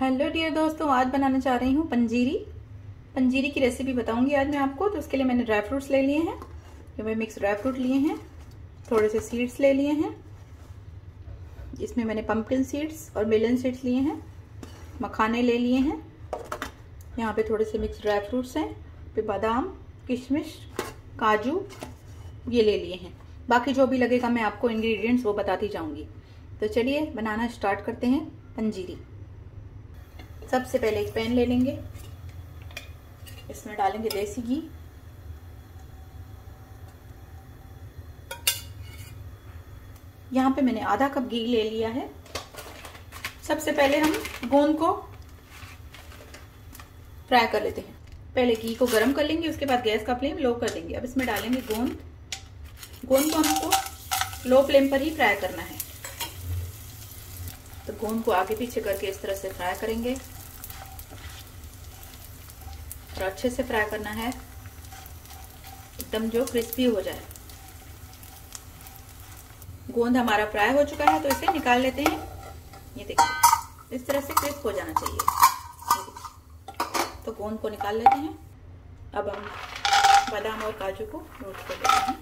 Hello dear दोस्तों, आज बनाना चाह रही हूँ पंजीरी। पंजीरी की रेसिपी बताऊँगी आज मैं आपको तो उसके लिए मैंने ड्राई फ्रूट्स ले लिए हैं। ये मैं मिक्स ड्राई फ्रूट लिए हैं, थोड़े से सीड्स ले लिए हैं। इसमें मैंने पंपकिन सीड्स और मिलन सीड्स लिए हैं, मखाने ले लिए हैं। यहाँ पे थोड़े से मिक्स ड्राई फ्रूट्स हैं, फिर बादाम, किशमिश, काजू, ये ले लिए हैं। बाकी जो भी लगेगा मैं आपको इन्ग्रीडियंट्स वो बताती जाऊँगी। तो चलिए, बनाना स्टार्ट करते हैं पंजीरी। सबसे पहले एक पैन ले लेंगे। इसमें डालेंगे देसी घी। यहाँ पे मैंने आधा कप घी ले लिया है। सबसे पहले हम गोंद को फ्राई कर लेते हैं। पहले घी को गर्म कर लेंगे, उसके बाद गैस का फ्लेम लो कर देंगे अब इसमें डालेंगे गोंद। गोंद को हमको लो फ्लेम पर ही फ्राई करना है। तो गोंद को आगे पीछे करके इस तरह से फ्राई करेंगे। और अच्छे से फ्राई करना है। एकदम जो क्रिस्पी हो जाए। गोंद हमारा फ्राई हो चुका है तो इसे निकाल लेते हैं। ये देखिए, इस तरह से क्रिस्प हो जाना चाहिए। तो गोंद को निकाल लेते हैं। अब हम बादाम और काजू को रोस्ट कर लेते हैं।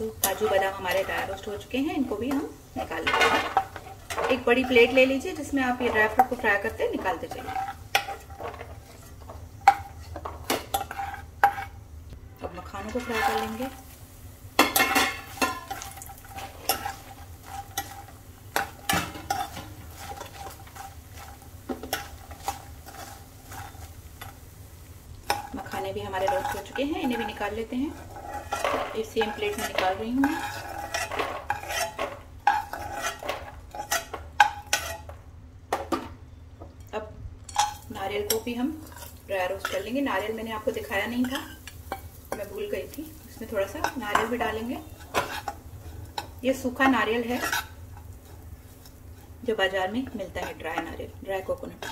तो काजू बादाम हमारे ड्राई रोस्ट हो चुके हैं, इनको भी हम निकाल हैं। एक बड़ी प्लेट ले लीजिए, जिसमें आप ये ड्राई फ्रूट को फ्राई करते निकालते चलिए अब मखानों को फ्राई कर लेंगे। मखाने भी हमारे रोस्ट हो चुके हैं, इन्हें भी निकाल लेते हैं। इस सेम प्लेट में निकाल रही हूँ अब नारियल को भी हम ड्राई रोस्ट कर लेंगे। नारियल मैंने आपको दिखाया नहीं था। मैं भूल गई थी। इसमें थोड़ा सा नारियल भी डालेंगे। ये सूखा नारियल है, जो बाज़ार में मिलता है ड्राई नारियल ड्राई कोकोनट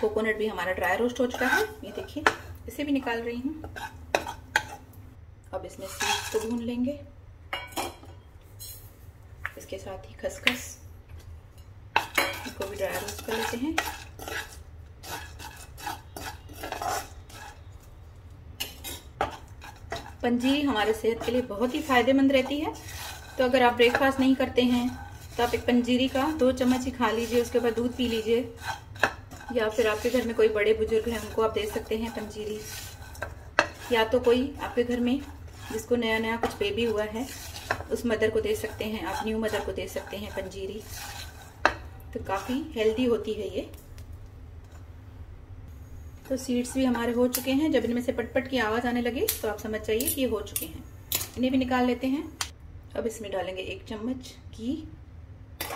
कोकोनट भी हमारा ड्राई रोस्ट हो चुका है। ये देखिए, इसे भी निकाल रही हूँ। अब इसमें सीड्स को भून लेंगे। इसके साथ ही खसखस, इसको भी ड्राई रोस्ट कर लेते हैं। पंजीरी हमारे सेहत के लिए बहुत ही फ़ायदेमंद रहती है। तो अगर आप ब्रेकफास्ट नहीं करते हैं तो आप एक पंजीरी का दो चम्मच ही खा लीजिए, उसके बाद दूध पी लीजिए। या फिर आपके घर में कोई बड़े बुज़ुर्ग हैं, उनको आप दे सकते हैं पंजीरी। या तो कोई आपके घर में जिसको नया नया कुछ बेबी हुआ है, उस मदर को दे सकते हैं, आप न्यू मदर को दे सकते हैं, पंजीरी। तो काफ़ी हेल्दी होती है ये। तो सीड्स भी हमारे हो चुके हैं। जब इनमें से पटपट की आवाज़ आने लगे तो आप समझ जाइए कि ये हो चुके हैं। इन्हें भी निकाल लेते हैं। अब इसमें डालेंगे एक चम्मच घी।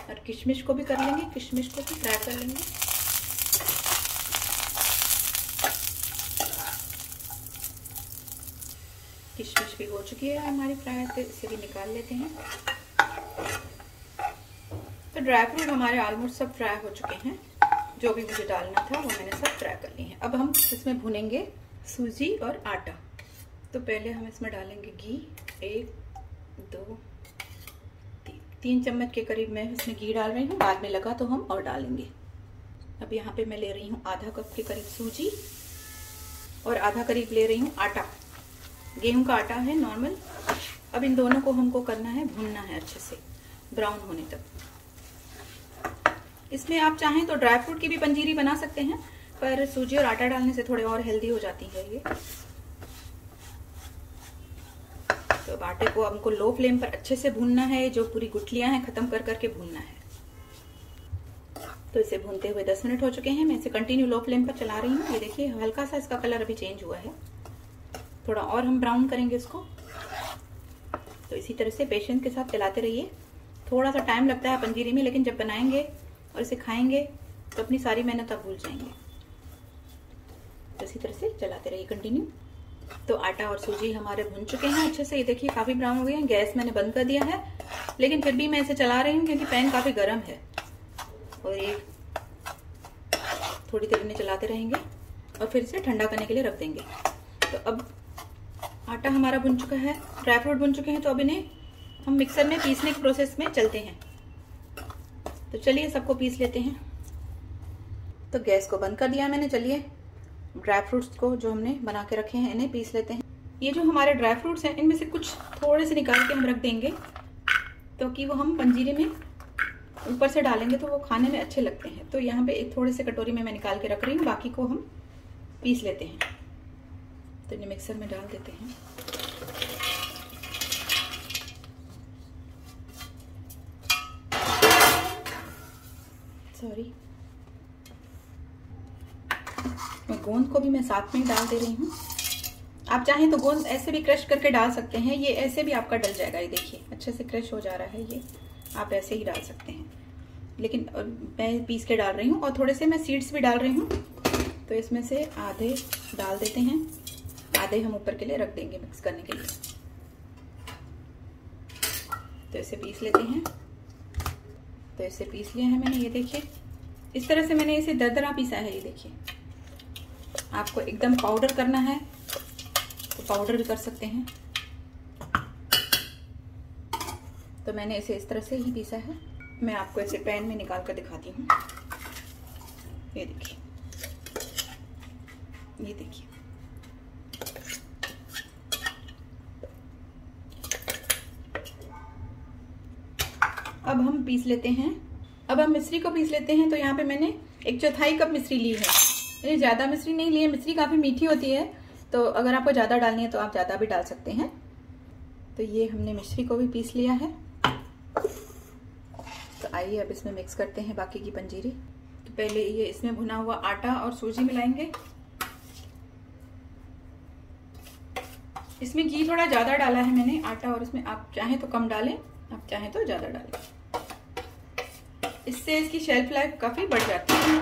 और किशमिश को भी कर लेंगे, किशमिश को भी फ्राई कर लेंगे। किशमिश भी हो चुकी है हमारी फ्राई तो इसे भी निकाल लेते हैं। तो ड्राई फ्रूट हमारे ऑलमोस्ट सब फ्राई हो चुके हैं। जो भी मुझे डालना था वो मैंने सब फ्राई कर लिए हैं। अब हम इसमें भुनेंगे सूजी और आटा। तो पहले हम इसमें डालेंगे घी। एक दो ती, तीन चम्मच के करीब मैं इसमें घी डाल रही हूँ। बाद में लगा तो हम और डालेंगे। अब यहाँ पे मैं ले रही हूँ आधा कप के करीब सूजी और आधा करीब ले रही हूँ आटा। गेहूँ का आटा है नॉर्मल अब इन दोनों को हमको करना है, भूनना है अच्छे से ब्राउन होने तक। इसमें आप चाहें तो ड्राई फ्रूट की भी पंजीरी बना सकते हैं, पर सूजी और आटा डालने से थोड़े और हेल्दी हो जाती है ये। तो आटे को हमको लो फ्लेम पर अच्छे से भूनना है, जो पूरी गुठलियाँ हैं, खत्म कर करके भूनना है। तो इसे भूनते हुए 10 मिनट हो चुके हैं, मैं इसे कंटिन्यू लो फ्लेम पर चला रही हूँ। ये देखिए, हल्का सा इसका कलर अभी चेंज हुआ है। थोड़ा और हम ब्राउन करेंगे इसको। तो इसी तरह से पेशेंस के साथ चलाते रहिए। थोड़ा सा टाइम लगता है पंजीरी में, लेकिन जब बनाएँगे और इसे खाएँगे तो अपनी सारी मेहनत आप भूल जाएँगे। तो इसी तरह से चलाते रहिए कंटिन्यू तो आटा और सूजी हमारे भुन चुके हैं अच्छे से। ये देखिए, काफ़ी ब्राउन हो गए हैं। गैस मैंने बंद कर दिया है। लेकिन फिर भी मैं इसे चला रही हूँ, क्योंकि पैन काफ़ी गर्म है। और ये थोड़ी देर में चलाते रहेंगे और फिर इसे ठंडा करने के लिए रख देंगे। तो अब आटा हमारा बुन चुका है, ड्राई फ्रूट बुन चुके हैं तो अब इन्हें हम मिक्सर में पीसने के प्रोसेस में चलते हैं। तो चलिए सबको पीस लेते हैं। तो गैस को बंद कर दिया मैंने, चलिए। ड्राई फ्रूट्स को जो हमने बना के रखे हैं, इन्हें पीस लेते हैं। ये जो हमारे ड्राई फ्रूट्स हैं, इनमें से कुछ थोड़े से निकाल के हम रख देंगे तो कि वो हम पंजीरे में ऊपर से डालेंगे तो वो खाने में अच्छे लगते हैं। तो यहाँ पे एक थोड़े से कटोरी में मैं निकाल के रख रही हूँ, बाकी को हम पीस लेते हैं। तो इन्हें मिक्सर में डाल देते हैं। सॉरी मैं गोंद को भी मैं साथ में डाल दे रही हूँ। आप चाहें तो गोंद ऐसे भी क्रश करके डाल सकते हैं। ये ऐसे भी आपका डल जाएगा, ये देखिए। अच्छे से क्रश हो जा रहा है ये। आप ऐसे ही डाल सकते हैं। लेकिन मैं पीस के डाल रही हूँ और थोड़े से मैं सीड्स भी डाल रही हूँ। तो इसमें से आधे डाल देते हैं। आधे हम ऊपर के लिए रख देंगे मिक्स करने के लिए। तो इसे पीस लेते हैं। तो इसे पीस लिया है मैंने, ये देखिए। इस तरह से मैंने इसे दरदरा पीसा है, ये देखिए। आपको एकदम पाउडर करना है तो पाउडर भी कर सकते हैं। तो मैंने इसे इस तरह से ही पीसा है। मैं आपको इसे पैन में निकाल कर दिखाती हूँ। ये देखिए। ये देखिए। अब हम पीस लेते हैं। अब हम मिश्री को पीस लेते हैं तो यहाँ पे मैंने एक चौथाई कप मिश्री ली है। मैंने ज़्यादा मिश्री नहीं ली है मिश्री काफ़ी मीठी होती है तो अगर आपको ज़्यादा डालनी है तो आप ज़्यादा भी डाल सकते हैं। तो ये हमने मिश्री को भी पीस लिया है। तो आइए अब इसमें मिक्स करते हैं बाकी की पंजीरी। तो पहले ये इसमें भुना हुआ आटा और सूजी मिलाएँगे। इसमें घी थोड़ा ज़्यादा डाला है मैंने, आटा और इसमें आप चाहें तो कम डालें, आप चाहें तो ज़्यादा डालें। इससे इसकी शेल्फ लाइफ काफ़ी बढ़ जाती है।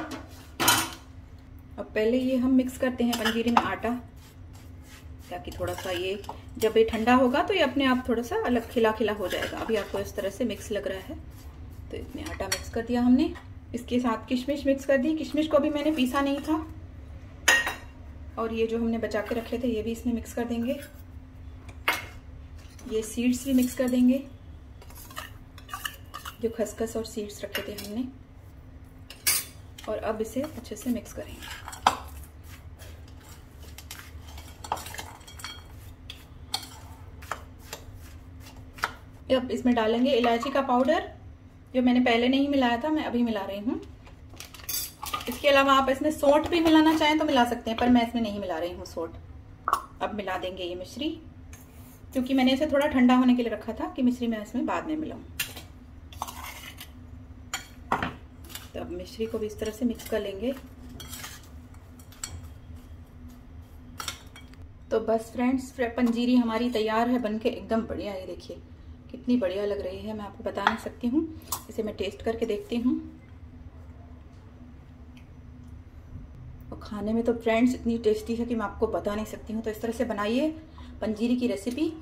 अब पहले ये हम मिक्स करते हैं पंजीरी में आटा, ताकि थोड़ा सा ये, जब ये ठंडा होगा तो ये अपने आप थोड़ा सा अलग खिला खिला हो जाएगा। अभी आपको इस तरह से मिक्स लग रहा है। तो इसमें आटा मिक्स कर दिया हमने। इसके साथ किशमिश मिक्स कर दी। किशमिश को भी मैंने पीसा नहीं था। और ये जो हमने बचा के रखे थे, ये भी इसमें मिक्स कर देंगे। ये सीड्स भी मिक्स कर देंगे। जो खसखस और सीड्स रखे थे हमने, और अब इसे अच्छे से मिक्स करेंगे। अब इसमें डालेंगे इलायची का पाउडर जो मैंने पहले नहीं मिलाया था, मैं अभी मिला रही हूँ। इसके अलावा आप इसमें सोट भी मिलाना चाहें तो मिला सकते हैं, पर मैं इसमें नहीं मिला रही हूँ सोट अब मिला देंगे ये मिश्री, क्योंकि मैंने इसे थोड़ा ठंडा होने के लिए रखा था कि मिश्री मैं इसमें बाद में मिलाऊं। तो अब मिश्री को भी इस तरह से मिक्स कर लेंगे। तो बस फ्रेंड्स पंजीरी हमारी तैयार है, बनके एकदम बढ़िया है देखिए। कितनी बढ़िया लग रही है, मैं आपको बता नहीं सकती हूँ। इसे मैं टेस्ट करके देखती हूँ। और खाने में तो फ्रेंड्स इतनी टेस्टी है कि मैं आपको बता नहीं सकती हूँ। तो इस तरह से बनाइए पंजीरी की रेसिपी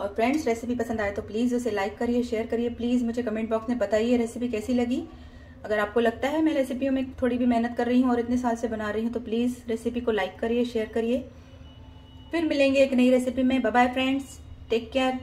और फ्रेंड्स रेसिपी पसंद आए तो प्लीज़ उसे लाइक करिए शेयर करिए। प्लीज़ मुझे कमेंट बॉक्स में बताइए रेसिपी कैसी लगी। अगर आपको लगता है मैं रेसिपियों में थोड़ी भी मेहनत कर रही हूँ और इतने साल से बना रही हूँ तो प्लीज़ रेसिपी को लाइक करिए शेयर करिए। फिर मिलेंगे एक नई रेसिपी में। Bye friends take care